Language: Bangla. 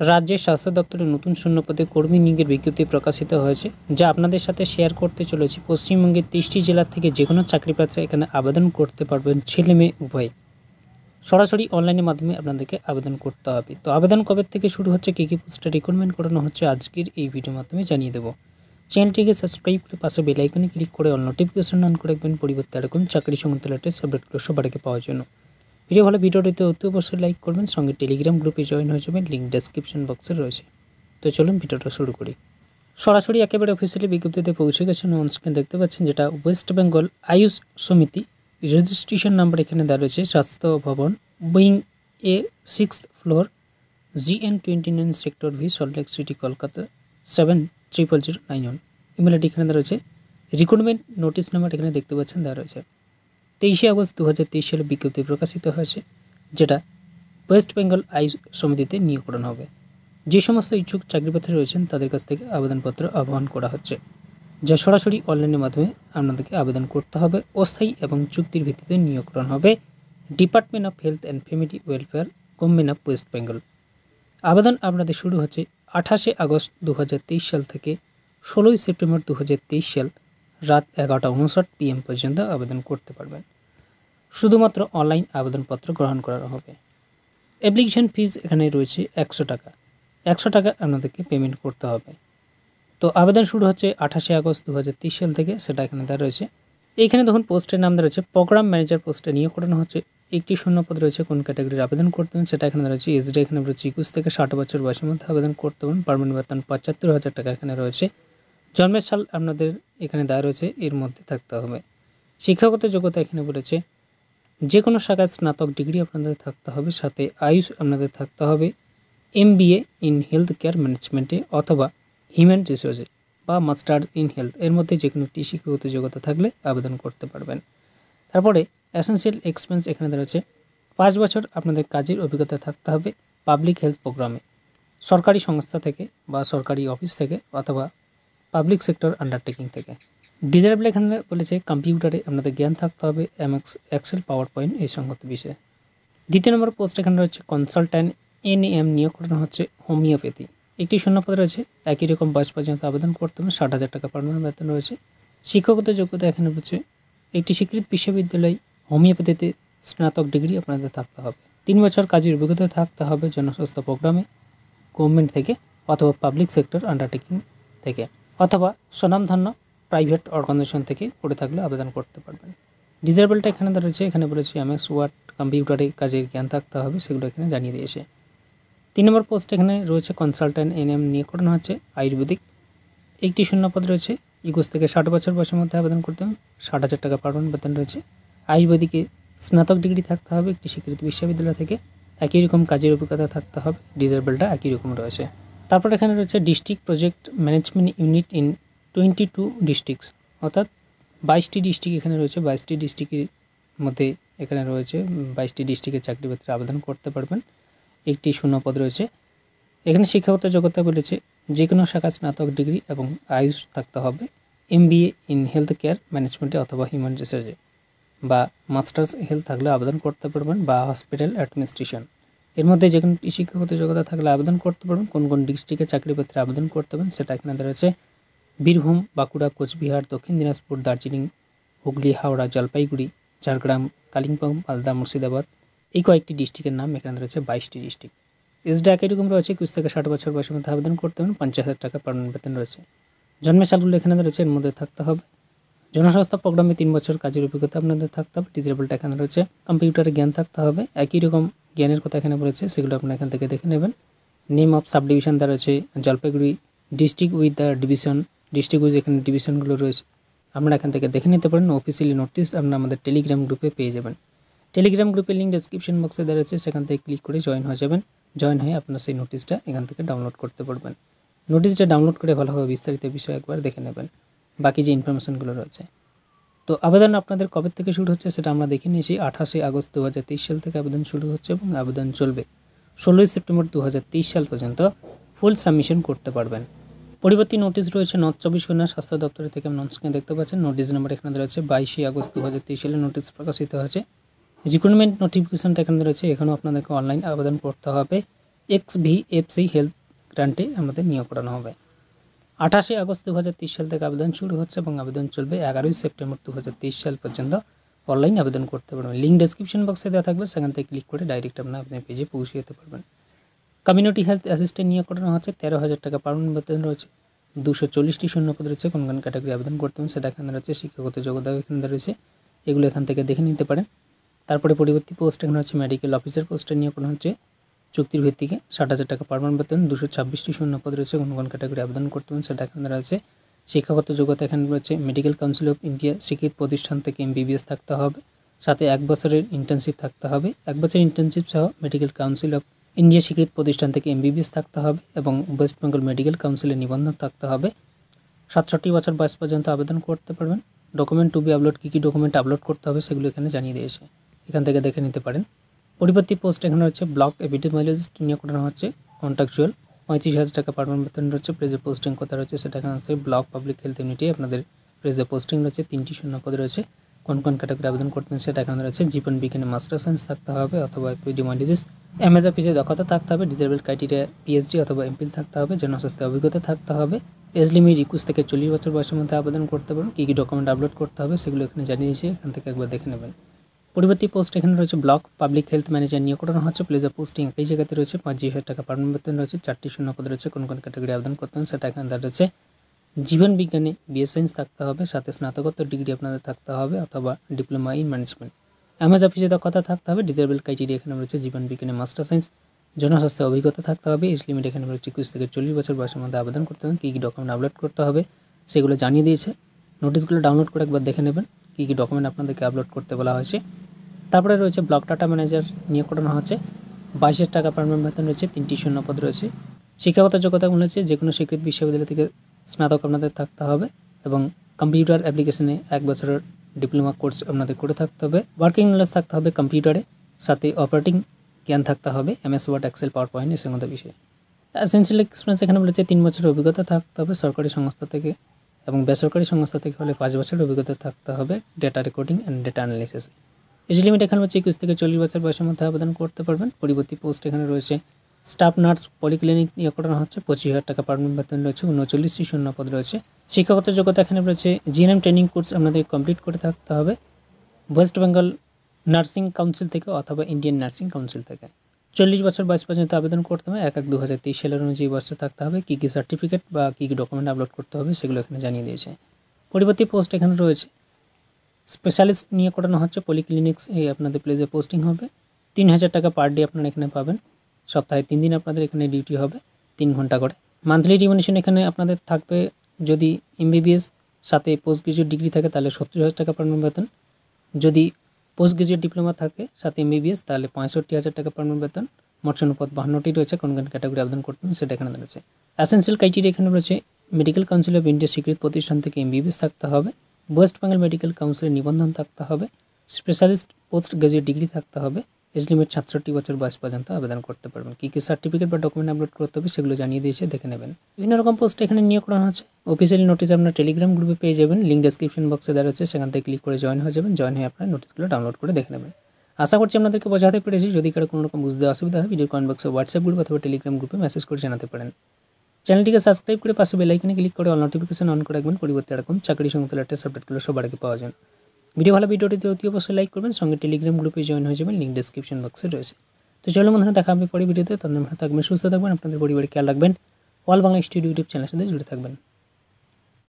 রাজ্যের স্বাস্থ্য দপ্তরের নতুন শূন্যপদে কর্মী নিয়োগের বিজ্ঞপ্তি প্রকাশিত হয়েছে, যা আপনাদের সাথে শেয়ার করতে চলেছি। পশ্চিমবঙ্গের তিরিশটি জেলা থেকে যে কোনো চাকরি প্রার্থীরা এখানে আবেদন করতে পারবেন, ছেলে মেয়ে উভয়। সরাসরি অনলাইনের মাধ্যমে আপনাদেরকে আবেদন করতে হবে। তো আবেদন কবে থেকে শুরু হচ্ছে, কী কী পোস্টে রিক্রুটমেন্ট করানো হচ্ছে, আজকের এই ভিডিওর মাধ্যমে জানিয়ে দেবো। চ্যানেলটিকে সাবস্ক্রাইব করে পাশে বেল আইকনে ক্লিক করে অল নোটিফিকেশন অন করে রাখবেন। পরিবর্তে এরকম চাকরি সংক্রান্ত লেটেস্ট আপডেটগুলো সবার পাওয়ার জন্য। ভিডিও ভালো, ভিডিওটিতে অতি অবশ্যই লাইক করবেন, সঙ্গে টেলিগ্রাম গ্রুপে জয়েন হয়ে যাবেন লিঙ্ক ডেসক্রিপশন বক্সে রয়েছে। তো চলুন ভিডিওটা শুরু করি। সরাসরি একেবারে অফিসিয়ালি বিজ্ঞপ্তিতে পৌঁছে গেছেন অনস্ক্রিন দেখতে পাচ্ছেন যেটা ওয়েস্ট বেঙ্গল আয়ুষ সমিতি রেজিস্ট্রেশন নাম্বার এখানে দেওয়া রয়েছে, স্বাস্থ্য ভবন wing A six floor G N twenty nine sector V Salt Lake city Kolkata seven triple zero nine one email ID এখানে দেওয়া রয়েছে। রিক্রুটমেন্ট নোটিশ নাম্বার এখানে দেখতে পাচ্ছেন, দেওয়া রয়েছে। তেইশে আগস্ট দু হাজার তেইশ সালে বিজ্ঞপ্তি প্রকাশিত হয়েছে, যেটা ওয়েস্ট বেঙ্গল আই সমিতিতে নিয়োগ করানো হবে। যে সমস্ত ইচ্ছুক চাকরিপ্রার্থী রয়েছেন, তাদের কাছ থেকে আবেদনপত্র আহ্বান করা হচ্ছে, যা সরাসরি অনলাইনের মাধ্যমে আপনাদেরকে আবেদন করতে হবে অস্থায়ী এবং চুক্তির ভিত্তিতে নিয়োগ করানো হবে department of health and family welfare government of West Bengal. আবেদন আপনাদের শুরু হচ্ছে আঠাশে আগস্ট দু হাজার তেইশ সাল থেকে ষোলোই সেপ্টেম্বর দু হাজার তেইশ সাল। রাত এগারোটা উনষাট পিএম পর্যন্ত আবেদন করতে পারবেন। শুধুমাত্র অনলাইন আবেদনপত্র গ্রহণ করা হবে। অ্যাপ্লিকেশন ফিজ এখানে রয়েছে একশো টাকা। একশো টাকা আপনাদেরকে পেমেন্ট করতে হবে। তো আবেদন শুরু হচ্ছে আঠাশে আগস্ট দু সাল থেকে, সেটা এখানে দেওয়া রয়েছে। এইখানে দেখুন পোস্টের নাম দেওয়া রয়েছে। প্রোগ্রাম ম্যানেজার পোস্টে নিয়োগ করানো হচ্ছে। একটি শূন্যপদ রয়েছে, কোন ক্যাটাগরির আবেদন করতে হবে সেটা এখানে রয়েছে। এসডি এখানে রয়েছে একুশ থেকে ষাট বছর বয়সের মধ্যে আবেদন করতে পারেন পারমানেন্ট বেতন পঁচাত্তর হাজার টাকা এখানে রয়েছে। জন্মের সাল আপনাদের এখানে দেওয়া রয়েছে, এর মধ্যে থাকতে হবে। শিক্ষাগত যোগ্যতা এখানে বলেছে যে কোনো শাখায় স্নাতক ডিগ্রি আপনাদের থাকতে হবে, সাথে আয়ুষ আপনাদের থাকতে হবে এম ইন হেলথ কেয়ার ম্যানেজমেন্টে অথবা হিউম্যান রিসোর্সে বা মাস্টার্স ইন হেলথ, এর মধ্যে যে কোনো একটি শিক্ষাগত যোগ্যতা থাকলে আবেদন করতে পারবেন। তারপরে অ্যাসেন্সিয়াল এক্সপেন্স এখানে রয়েছে, পাঁচ বছর আপনাদের কাজের অভিজ্ঞতা থাকতে হবে পাবলিক হেলথ প্রোগ্রামে সরকারি সংস্থা থেকে বা সরকারি অফিস থেকে অথবা পাবলিক সেক্টর আন্ডারটেকিং থেকে। ডিজারেবল এখানে বলেছে কম্পিউটারে আপনাদের জ্ঞান থাকতে হবে এমএক্স এক্সেল পাওয়ার পয়েন্ট এই সংগত বিষয়ে। দ্বিতীয় নম্বর পোস্ট এখানে রয়েছে কনসালট্যান্ট এন এম নিয়োগ করানো হচ্ছে হোমিওপ্যাথি একটি শূন্যপদ রয়েছে, একই রকম বয়স পর্যন্ত আবেদন করতে হবে, ষাট হাজার টাকা পারমানেন্ট বেতন রয়েছে। শিক্ষাগত যোগ্যতা এখানে রয়েছে একটি স্বীকৃত বিশ্ববিদ্যালয় হোমিওপ্যাথিতে স্নাতক ডিগ্রি আপনাদের থাকতে হবে। তিন বছর কাজের অভিজ্ঞতা থাকতে হবে, জনস্বাস্থ্য প্রোগ্রামে গভর্নমেন্ট থেকে অথবা পাবলিক সেক্টর আন্ডারটেকিং থেকে। অথবা স্বনামধন্য প্রাইভেট অর্গানাইজেশন থেকে করে থাকলে আবেদন করতে পারবেন। ডিজেবলটা এখানে রয়েছে, এখানে বলেছে এমএস ওয়ার্ড, কম্পিউটারে কাজের জ্ঞান থাকতে হবে, সেগুলো এখানে জানিয়ে দিয়েছে। তিন নম্বর পোস্ট এখানে রয়েছে, কনসালট্যান্ট এনএম নিয়ে করানো হচ্ছে, আয়ুর্বেদিক। একটি শূন্যপদ রয়েছে, একুশ থেকে ষাট বছর বয়সের মধ্যে আবেদন করতে হবে, ষাট হাজার টাকা পারমান বেতন রয়েছে। আয়ুর্বেদিকে স্নাতক ডিগ্রি থাকতে হবে, একটি স্বীকৃত বিশ্ববিদ্যালয় থেকে একই রকম কাজের অভিজ্ঞতা থাকতে হবে ডিজেবলটা একই রকম রয়েছে। তারপর এখানে রয়েছে district project management unit in twenty two districts অর্থাৎ বাইশটি ডিস্ট্রিক্ট এখানে রয়েছে। বাইশটি ডিস্ট্রিক্টের মধ্যে এখানে রয়েছে, বাইশটি ডিস্ট্রিক্টের চাকরি ক্ষেত্রে আবেদন করতে পারবেন। একটি শূন্যপদ রয়েছে। এখানে শিক্ষাগত যোগ্যতা বলেছে যে কোনো শাখা স্নাতক ডিগ্রি এবং আয়ুষ থাকতে হবে এম ইন হেলথ কেয়ার ম্যানেজমেন্টে অথবা হিউম্যান রিসার্চে বা মাস্টার্স হেলথ থাকলে আবেদন করতে পারবেন, বা হসপিটাল অ্যাডমিনিস্ট্রেশন এর মধ্যে যে কোনো শিক্ষাগত যোগ্যতা থাকলে আবেদন করতে পারবেন। কোন কোন ডিস্ট্রিক্টে চাকরি পত্রে আবেদন করতে পারেন সেটা এখানে রয়েছে। বীরভূম, বাঁকুড়া, কোচবিহার, দক্ষিণ দিনাজপুর, দার্জিলিং, হুগলি, হাওড়া, জলপাইগুড়ি, ঝাড়গ্রাম, কালিম্পং, মালদা, মুর্শিদাবাদ, এই কয়েকটি ডিস্ট্রিক্টের নাম এখানে রয়েছে, বাইশটি ডিস্ট্রিক্ট। এসডি একই রকম রয়েছে একুশ থেকে ষাট বছর বয়সের মধ্যে আবেদন করতে হবে পঞ্চাশ হাজার টাকা পারমানেন্ট বেতন রয়েছে। জন্মের সালগুলো এখানে রয়েছে, এর মধ্যে থাকতে হবে। জনস্বাস্থ্য প্রোগ্রামে তিন বছর কাজের অভিজ্ঞতা আপনাদের থাকতে হবে, ডিজেবলটা এখানে রয়েছে। কম্পিউটারে জ্ঞান থাকতে হবে, একই রকম জ্ঞানের কথা এখানে বলেছে, সেগুলো আপনারা এখান থেকে দেখে নেবেন। নেম অফ সাব ডিভিশন দ্বারা রয়েছে Jalpaiguri district with the division district with এখানে ডিভিশনগুলো রয়েছে। আপনারা এখান থেকে দেখে নিতে পারেন অফিসিয়ালি নোটিশ আপনারা আমাদের টেলিগ্রাম গ্রুপে পেয়ে যাবেন। টেলিগ্রাম গ্রুপের লিঙ্ক ডেসক্রিপশন বক্সে দেওয়া রয়েছে, সেখান থেকে ক্লিক করে জয়েন হয়ে যাবেন। জয়েন হয়ে আপনার সেই নোটিশটা এখান থেকে ডাউনলোড করতে পারবেন। নোটিশটা ডাউনলোড করে ভালোভাবে বিস্তারিত বিষয় একবার দেখে নেবেন। বাকি যে ইনফরমেশনগুলো রয়েছে। তো আবেদন আপনাদের কবে থেকে শুরু হচ্ছে সেটা আমরা দেখে নিয়েছি। আঠাশে আগস্ট দু হাজার তেইশ সাল থেকে আবেদন শুরু হচ্ছে এবং আবেদন চলবে। ষোলোই সেপ্টেম্বর দু হাজার তেইশ সাল পর্যন্ত ফুল সাবমিশন করতে পারবেন। পরিবর্তী নোটিশ রয়েছে নর্থ চব্বিশ পরগনা স্বাস্থ্য দপ্তর থেকে নন স্ক্রিনে দেখতে পাচ্ছেন নোটিশ নাম্বার এখানে রয়েছে, বাইশে আগস্ট দু হাজার তেইশ সালে নোটিশ প্রকাশিত হয়েছে। রিক্রুটমেন্ট নোটিফিকেশানটা এখানে রয়েছে, এখানেও আপনাদেরকে অনলাইন আবেদন করতে হবে। X V F C health গ্রান্টে আমাদের নিয়োগ করানো হবে। আঠাশে আগস্ট দু হাজার তেইশ সাল থেকে আবেদন শুরু হচ্ছে এবং আবেদন চলবে এগারোই সেপ্টেম্বর দু হাজার তেইশ সাল পর্যন্ত। অনলাইন আবেদন করতে পারবেন। লিঙ্ক ডেসক্রিপশন বক্সে দেওয়া থাকবে। সেখান থেকে ক্লিক করে ডাইরেক্ট আপনার আপনার পেজে পৌঁছে যেতে পারবেন। কমিউনিটি হেলথ অ্যাসিস্ট্যান্ট নিয়োগ করানো হচ্ছে। তেরো হাজার টাকা পার্মানেন্ট বেতন রয়েছে। দুশো চল্লিশটি শূন্যপদ রয়েছে। কোন কোন ক্যাটাগরি আবেদন করতে হবে সেটা এখানে রয়েছে। শিক্ষাগত যোগ্যতা এখানে রয়েছে। এগুলো এখান থেকে দেখে নিতে পারেন। তারপরে পরবর্তী পোস্ট এখানে হচ্ছে মেডিকেল অফিসার পোস্টে নিয়োগ করা হচ্ছে। চুক্তির ভিত্তিকে ষাট হাজার টাকা পার্মানেন্ট বেতন, দুশো ছাব্বিশটি শূন্যপদ রয়েছে কোন কোন ক্যাটাগরি আবেদন করতে হবে সেটা এখানে রয়েছে। শিক্ষাগত যোগ্যতা এখানে রয়েছে। মেডিকেল কাউন্সিল অফ ইন্ডিয়া শিক্ষিত প্রতিষ্ঠান থেকে এমবিবিএস থাকতে হবে। সাথে এক বছরের ইন্টার্নশিপ থাকতে হবে। এক বছরের ইন্টার্নশিপ সহ মেডিকেল কাউন্সিল অফ ইন্ডিয়া স্বীকৃত প্রতিষ্ঠান থেকে এমবিবিএস থাকতে হবে এবং ওয়েস্ট বেঙ্গল মেডিকেল কাউন্সিলের নিবন্ধন থাকতে হবে। সাতষট্টি বছর বয়স পর্যন্ত আবেদন করতে পারবেন। ডকুমেন্ট টু বি আপলোড কী কী ডকুমেন্ট আপলোড করতে হবে সেগুলো এখানে জানিয়ে দিয়েছে। এখান থেকে দেখে নিতে পারেন। পরিবর্তী পোস্ট এখানে রয়েছে ব্লক এপিডেমিওলজিস্ট নিয়োগ করানো হচ্ছে কন্ট্রাকচুয়াল পঁয়ত্রিশ হাজার টাকা পারমানেন্ট বেতন রয়েছে প্রেজে পোস্টিং কোথা রয়েছে, সেটা এখানে আছে। ব্লক পাবলিক হেলথ ইউনিটি আপনাদের প্রেজে পোস্টিং রয়েছে, তিনটি শূন্য পদ রয়েছে। কোন কোন ক্যাটাগরি আবেদন করতে সেটা এখানে রয়েছে। জীবন বিজ্ঞানে মাস্টার সায়েন্স থাকতে হবে অথবা এপিডেমিওলজিস্ট এমএস অফিসে দক্ষতা থাকতে হবে ডিজেবল ক্রাইটেরিয়া পিএইচডি অথবা এমপিল থাকতে হবে, জনস্বাস্থ্য অভিজ্ঞতা থাকতে হবে। এজ লিমিট একুশ থেকে চল্লিশ বছর বয়সের মধ্যে আবেদন করতে পারেন কী কী ডকুমেন্ট আপলোড করতে হবে সেগুলো এখানে জানিয়ে দিয়েছি, এখান থেকে একবার দেখে নেবেন। পরবর্তী পোস্ট এখানে রয়েছে ব্লক পাবলিক হেলথ ম্যানেজার নিয়োগ করানো হচ্ছে প্লেজার পোস্টিং এই জায়গাতে রয়েছে পঁচিশ হাজার টাকা পার্মানেন্ট বেতন রয়েছে, চারটি শূন্য পদ রয়েছে, কোন কোন ক্যাটাগরি আবেদন করতে হবে সেটা এখানে রয়েছে। জীবন বিজ্ঞানে বিএস সায়েন্স থাকতে হবে, সাথে স্নাতকোত্তর ডিগ্রি আপনাদের থাকতে হবে, অথবা ডিপ্লোমা ইন ম্যানেজমেন্ট এমএস অফিসে দক্ষতা থাকতে হবে ডিজেবল ক্রাইটেরিয়া এখানে রয়েছে, জীবন বিজ্ঞানে মাস্টার সায়েন্স জনস্বাস্থ্য অভিজ্ঞতা থাকতে হবে এজ লিমিট এখানে রয়েছে একুশ থেকে চল্লিশ বছর বয়সের মধ্যে আবেদন করতে হবে, কী কী ডকুমেন্ট আপলোড করতে হবে, সেগুলো জানিয়ে দিয়েছে। নোটিশগুলো ডাউনলোড করে একবার দেখে নেবেন, কী কী ডকুমেন্ট আপনাদেরকে আপলোড করতে বলা হয়েছে। তারপরে রয়েছে ব্লক ডাটা ম্যানেজার নিয়োগ করানো হচ্ছে। বাইশ টাকা পারমানেন্ট বেতন রয়েছে, তিনটি শূন্যপদ রয়েছে। শিক্ষাগত যোগ্যতা হচ্ছে যে কোনো স্বীকৃত বিশ্ববিদ্যালয় থেকে স্নাতক আপনাদের থাকতে হবে এবং কম্পিউটার অ্যাপ্লিকেশনে এক বছরের ডিপ্লোমা কোর্স আপনাদের করে থাকতে হবে। ওয়ার্কিং নলেজ থাকতে হবে কম্পিউটারে, সাথে অপারেটিং জ্ঞান থাকতে হবে, MS Word Excel PowerPoint এর সঙ্গে বিষয়ে। এসেন্সিয়াল এক্সপিরিয়েন্স এখানে বলেছে তিন বছরের অভিজ্ঞতা থাকতে হবে সরকারি সংস্থা থেকে এবং বেসরকারি সংস্থা থেকে হলে পাঁচ বছরের অভিজ্ঞতা থাকতে হবে data recording and data analysis age limit এখানে হচ্ছে একুশ থেকে চল্লিশ বছর বয়সের মধ্যে আবেদন করতে পারবেন। পরবর্তী পোস্ট এখানে রয়েছে স্টাফ নার্স পলিক্লিনিক নিয়োগ করানো হচ্ছে, পঁচিশ হাজার টাকা পারমানেন্ট বেতন রয়েছে উনচল্লিশটি শূন্য পদ রয়েছে। শিক্ষাগত যোগ্যতা এখানে রয়েছে জিএনএম ট্রেনিং কোর্স আপনাদের কমপ্লিট করে থাকতে হবে ওয়েস্ট বেঙ্গল নার্সিং কাউন্সিল থেকে অথবা ইন্ডিয়ান নার্সিং কাউন্সিল থেকে। চল্লিশ বছর বয়স পর্যন্ত আবেদন করতে হবে, এক এক দু হাজার তেইশ সালের অনুযায়ী বয়সে থাকতে হবে, কী কী সার্টিফিকেট বা কী কী ডকুমেন্ট আপলোড করতে হবে সেগুলো এখানে জানিয়ে দিয়েছে। পরবর্তী পোস্ট এখানে রয়েছে স্পেশালিস্ট নিয়ে করানো হচ্ছে পলিক্লিনিক্স এই আপনাদের প্লেসে পোস্টিং হবে। তিন হাজার টাকা পার ডে আপনারা এখানে পাবেন। সপ্তাহে তিন দিন আপনাদের এখানে ডিউটি হবে, তিন ঘণ্টা করে। মান্থলি রিমিনেশন এখানে আপনাদের থাকবে, যদি এমবিবিএস সাথে পোস্ট গ্রাজুয়েট ডিগ্রি থাকে, তাহলে সত্তর হাজার টাকা পারমানেন্ট বেতন। যদি পোস্ট গ্রাজুয়েট ডিপ্লোমা থাকে, সাথে এমবিবিএস তাহলে পঁয়ষট্টি হাজার টাকা পারমানেন্ট বেতন। মোট পদ বাহান্নটি রয়েছে, কোন কোন ক্যাটাগরি আবেদন করতে হবে সেটা এখানে রয়েছে। অ্যাসেন্সিয়াল ক্রাইটেরিয়া এখানে রয়েছে মেডিকেল কাউন্সিল অফ ইন্ডিয়া স্বীকৃত প্রতিষ্ঠান থেকে এমবিবিএস থাকতে হবে। ওয়েস্ট বেঙ্গল মেডিকেল কাউন্সিলের নিবন্ধন থাকতে হবে। স্পেশালিস্ট পোস্ট গ্রাজুয়েট ডিগ্রি থাকতে হবে। এজ লিমিট সাতষট্টি বছর বয়স পর্যন্ত আবেদন করতে পারবেন। কী কী সার্টিফিকেট বা ডকুমেন্ট আপলোড করতে হবে সেগুলো জানিয়ে দিয়েছে, দেখে নেবেন। বিভিন্ন রকম পোস্ট এখানে নিয়োগ করা হচ্ছে। অফিসিয়ালি নোটিস আপনার টেলিগ্রাম গ্রুপে পেয়ে যাবেন। লিঙ্ক ডেসক্রিপশন বক্সে দেওয়া রয়েছে, সেখান থেকে ক্লিক করে জয়েন হয়ে যাবেন। জয়েন হয়ে আপনার নোটিসগুলো ডাউনলোড করে দেখে নেবেন। আশা করছি আপনাদেরকে বোঝাতে পেরেছি। যদি কারও কোনো রকম বুঝতে অসুবিধা হয় ভিডিও কমেন্ট বক্সে হোয়াটসঅ্যাপ গ্রুপ অথবা টেলিগ্রাম গ্রুপে মেসেজ করে জানাতে পারেন। চ্যানেলটিকে সাবস্ক্রাইব করে পাশে বেলাইকনে ক্লিক করে অল নোটিফিকেশন অন করে রাখবেন। পরিবর্তে এরকম চাকরি সংক্রান্ত লেটেস্ট আপডেটগুলো সবার আগে পাওয়া যায়। ভিডিও ভালো ভিডিওটিতে অতি অবশ্যই লাইক করবেন। সঙ্গে টেলিগ্রাম গ্রুপে জয়েন হয়ে যাবেন। লিঙ্ক ডিসক্রিপশন বক্সে রয়েছে। তো চলো বন্ধুরা, দেখা হবে পরে ভিডিওতে তাদের ভালো থাকবেন, সুস্থ থাকবেন, আপনাদের পরিবারে খেয়াল রাখবেন। অল বাংলা স্টুডিও ইউটিউব চ্যানেলের সাথে জুড়ে থাকবেন।